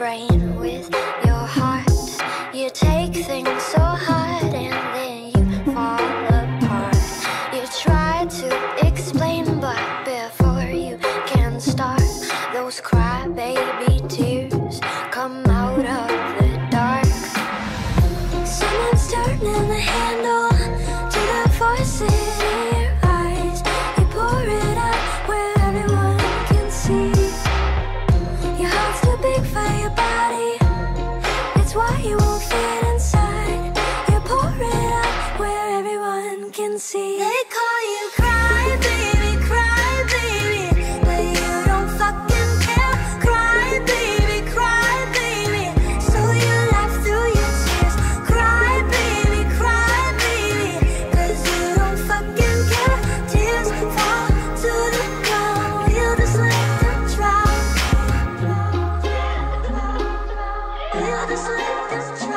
brain with your heart. You take things so hard and then you fall apart. You try to explain, but before you can start, those crybabies. can see. They call you cry baby, cry baby But you don't fucking care. Cry baby, cry baby So you laugh through your tears. Cry baby, cry baby Cause you don't fucking care. Tears fall to the ground. You just let them drown. You just let them drown.